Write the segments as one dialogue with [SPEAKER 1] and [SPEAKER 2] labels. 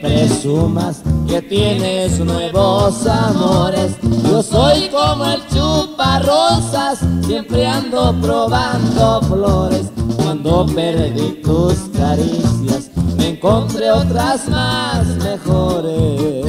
[SPEAKER 1] presumas que tienes nuevos amores. Yo soy como el chuparrosas, siempre ando probando flores. Cuando perdí tus caricias, me encontré otras más mejores.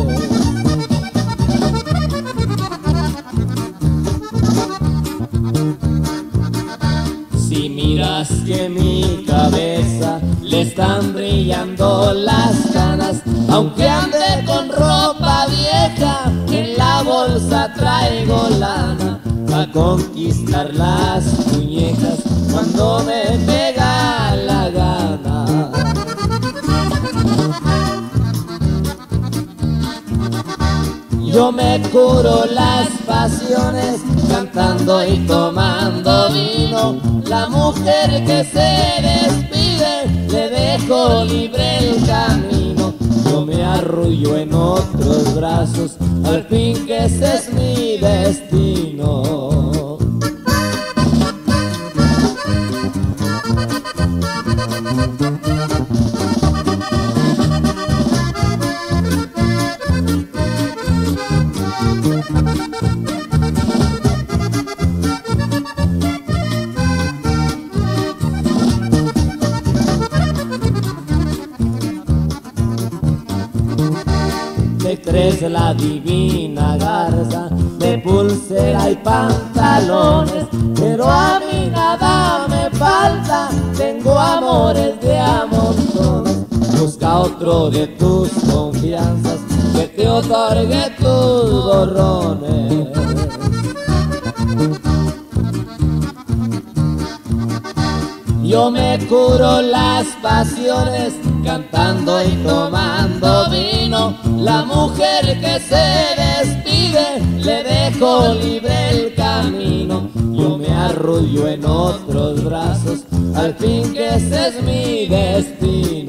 [SPEAKER 1] Si miras que mi cabeza están brillando las canas, aunque ande con ropa vieja, en la bolsa traigo lana a conquistar las muñecas cuando me pega la gana. Yo me curo las pasiones cantando y tomando vino. La mujer que se despide dejo libre el camino. Yo me arrullo en otros brazos, al fin que ese es mi destino. Te crees la divina garza de pulsera y pantalones, pero a mí nada me falta, tengo amores de amontones. Busca otro de tus confianzas que te otorgue tus borrones. Yo me curo las pasiones cantando y tomando vino. La mujer que se despide le dejo libre el camino. Yo me arrullo en otros brazos, al fin que ese es mi destino.